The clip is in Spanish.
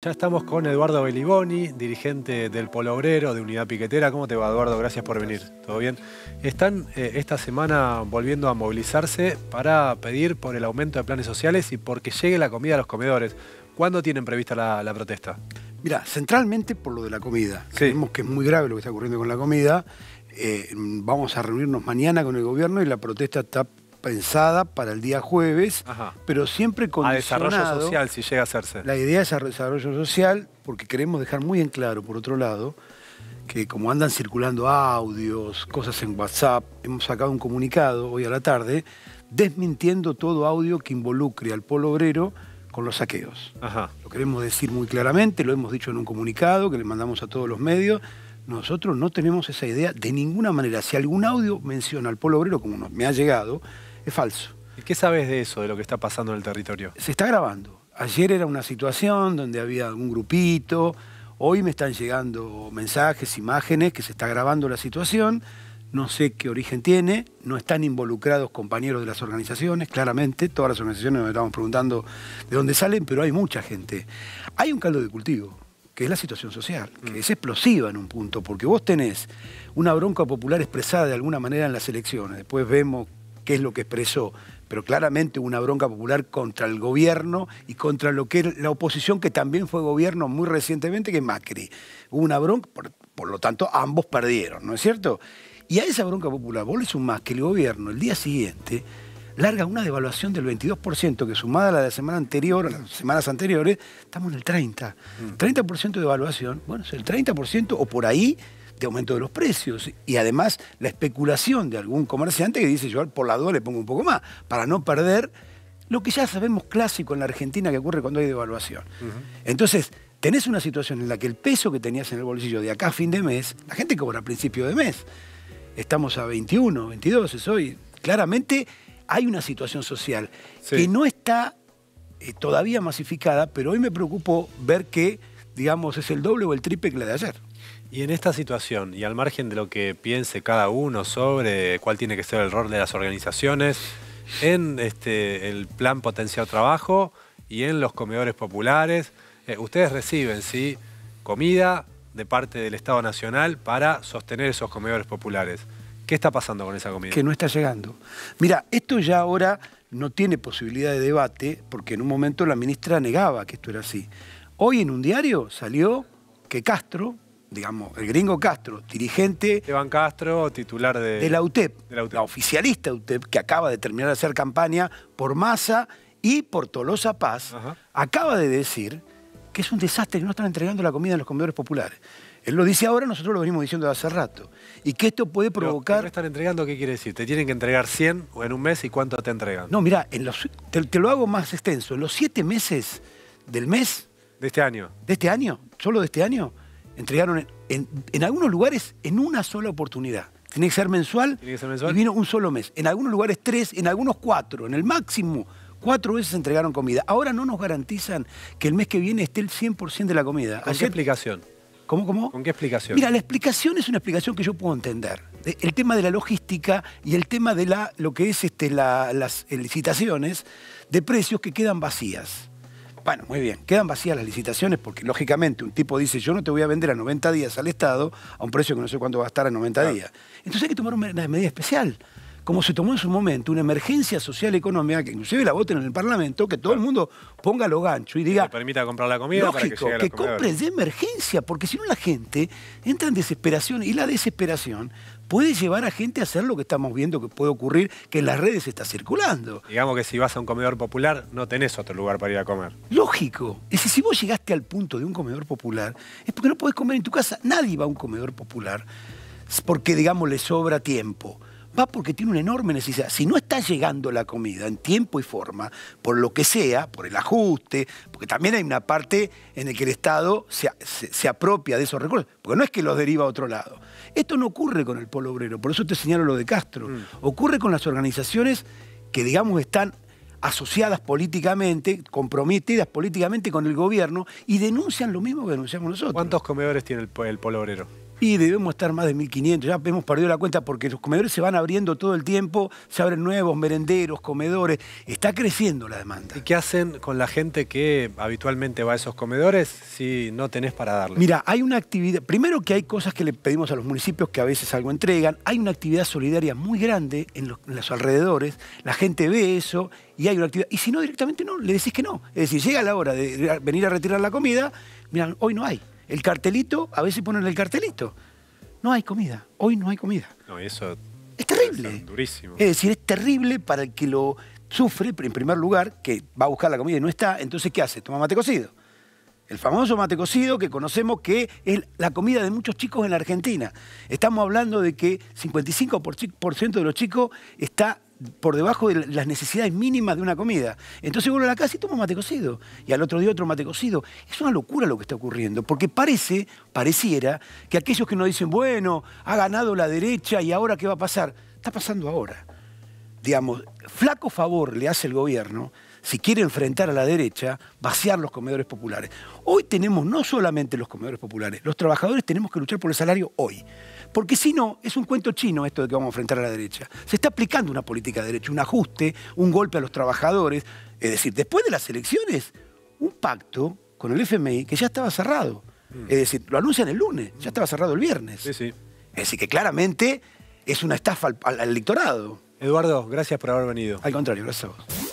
Ya estamos con Eduardo Beliboni, dirigente del Polo Obrero de Unidad Piquetera. ¿Cómo te va, Eduardo? Gracias por venir. ¿Todo bien? Están eh, esta semana volviendo a movilizarse para pedir por el aumento de planes sociales y porque llegue la comida a los comedores. ¿Cuándo tienen prevista la, protesta? Mira, centralmente por lo de la comida. Creemos que es muy grave lo que está ocurriendo con la comida. Eh, vamos a reunirnos mañana con el gobierno y la protesta está pensada para el día jueves, pero siempre con desarrollo social, si llega a hacerse. La idea es desarrollo social, porque queremos dejar muy en claro, por otro lado, que como andan circulando audios, cosas en WhatsApp, hemos sacado un comunicado hoy a la tarde desmintiendo todo audio que involucre al polo obrero con los saqueos. Lo queremos decir muy claramente, lo hemos dicho en un comunicado que le mandamos a todos los medios. Nosotros no tenemos esa idea de ninguna manera. Si algún audio menciona al polo obrero, como me ha llegado, es falso. ¿Y qué sabes de eso, de lo que está pasando en el territorio? Se está grabando. Ayer era una situación donde había un grupito, hoy me están llegando mensajes, imágenes, que se está grabando la situación, no sé qué origen tiene, no están involucrados compañeros de las organizaciones, claramente, todas las organizaciones nos estamos preguntando de dónde salen, pero hay mucha gente. Hay un caldo de cultivo, que es la situación social, que mm. es explosiva en un punto, porque vos tenés una bronca popular expresada de alguna manera en las elecciones, después vemos qué es lo que expresó, pero claramente una bronca popular contra el gobierno y contra lo que la oposición, que también fue gobierno muy recientemente, que es Macri. Hubo una bronca, por, lo tanto, ambos perdieron, ¿no es cierto? Y a esa bronca popular, vos le sumás que el gobierno el día siguiente larga una devaluación del 22%, que sumada a la de la semana anterior, a las semanas anteriores, estamos en el 30%. 30% mm. de devaluación, bueno, es el 30% o por ahí de aumento de los precios y además la especulación de algún comerciante que dice yo por la duda le pongo un poco más, para no perder lo que ya sabemos clásico en la Argentina que ocurre cuando hay devaluación. Entonces, tenés una situación en la que el peso que tenías en el bolsillo de acá a fin de mes, la gente cobra a principio de mes. Estamos a 21, 22, es hoy. Claramente hay una situación social que no está eh, todavía masificada, pero hoy me preocupo ver que, digamos, es el doble o el triple que la de ayer. Y en esta situación, y al margen de lo que piense cada uno sobre cuál tiene que ser el rol de las organizaciones, en este, el plan potencial trabajo y en los comedores populares, eh, ustedes reciben ¿sí? comida de parte del Estado Nacional para sostener esos comedores populares. ¿Qué está pasando con esa comida? Que no está llegando. Mira, esto ya ahora no tiene posibilidad de debate porque en un momento la ministra negaba que esto era así. Hoy en un diario salió que Castro, digamos, el gringo Castro, dirigente... Esteban Castro, titular de... De la UTEP, la, oficialista UTEP, que acaba de terminar de hacer campaña por Massa y por Tolosa Paz, acaba de decir que es un desastre que no están entregando la comida en los comedores populares. Él lo dice ahora, nosotros lo venimos diciendo hace rato. Y que esto puede provocar... están entregando qué quiere decir? ¿Te tienen que entregar 100 o en un mes y cuánto te entregan? No, mira, en los, te, lo hago más extenso. En los siete meses del mes... De este año. De este año, solo de este año, entregaron en, algunos lugares en una sola oportunidad. Tiene que ser mensual, ¿Tiene que ser mensual? y vino un solo mes. En algunos lugares tres, en algunos cuatro, en el máximo cuatro veces entregaron comida. Ahora no nos garantizan que el mes que viene esté el 100% de la comida. ¿Con qué explicación? ¿Cómo, cómo? ¿Con qué explicación? Mira, la explicación es una explicación que yo puedo entender. El tema de la logística y el tema de la, lo que es este, las licitaciones de precios que quedan vacías. Bueno, muy bien, quedan vacías las licitaciones porque lógicamente un tipo dice yo no te voy a vender a 90 días al Estado a un precio que no sé cuánto va a estar en 90 días. Entonces hay que tomar una medida especial como se tomó en su momento una emergencia social económica, que inclusive la voten en el Parlamento, que todo el mundo ponga lo gancho y diga... Que permita comprar la comida para que llegue a que compre de emergencia, porque si no la gente entra en desesperación y la desesperación puede llevar a gente a hacer lo que estamos viendo que puede ocurrir, que en las redes está circulando. Digamos que si vas a un comedor popular, no tenés otro lugar para ir a comer. Lógico. Es decir, si vos llegaste al punto de un comedor popular, es porque no podés comer en tu casa. Nadie va a un comedor popular porque, digamos, le sobra tiempo. Va porque tiene una enorme necesidad. Si no está llegando la comida en tiempo y forma, por lo que sea, por el ajuste, porque también hay una parte en la que el Estado se, apropia de esos recursos, porque no es que los deriva a otro lado. Esto no ocurre con el polo obrero, por eso te señalo lo de Castro. Mm. Ocurre con las organizaciones que, digamos, están asociadas políticamente, comprometidas políticamente con el gobierno y denuncian lo mismo que denunciamos nosotros. ¿Cuántos comedores tiene el, el polo obrero? Y debemos estar más de 1.500, ya hemos perdido la cuenta porque los comedores se van abriendo todo el tiempo, se abren nuevos merenderos, comedores, está creciendo la demanda. ¿Y qué hacen con la gente que habitualmente va a esos comedores si no tenés para darle? Mira, hay una actividad, primero que hay cosas que le pedimos a los municipios que a veces algo entregan, hay una actividad solidaria muy grande en los, en los alrededores, la gente ve eso y hay una actividad, y si no directamente no, le decís que no. Es decir, llega la hora de venir a retirar la comida, miran, hoy no hay. El cartelito, a veces ponen el cartelito. No hay comida, hoy no hay comida. No, eso Es terrible. durísimo. Es decir, es terrible para el que lo sufre, en primer lugar, que va a buscar la comida y no está, entonces ¿qué hace? Toma mate cocido. El famoso mate cocido que conocemos que es la comida de muchos chicos en la Argentina. Estamos hablando de que 55% de los chicos está por debajo de las necesidades mínimas de una comida. Entonces vuelve a la casa y toma mate cocido. Y al otro día otro mate cocido. Es una locura lo que está ocurriendo, porque parece, pareciera, que aquellos que nos dicen, bueno, ha ganado la derecha y ahora qué va a pasar, está pasando ahora. Digamos, flaco favor le hace el gobierno si quiere enfrentar a la derecha, vaciar los comedores populares. Hoy tenemos no solamente los comedores populares, los trabajadores tenemos que luchar por el salario hoy. Porque si no, es un cuento chino esto de que vamos a enfrentar a la derecha. Se está aplicando una política de derecha, un ajuste, un golpe a los trabajadores. Es decir, después de las elecciones, un pacto con el FMI que ya estaba cerrado. Es decir, lo anuncian el lunes, ya estaba cerrado el viernes. Sí, sí. Es decir, que claramente es una estafa al, al electorado. Eduardo, gracias por haber venido. Al contrario, gracias a vos.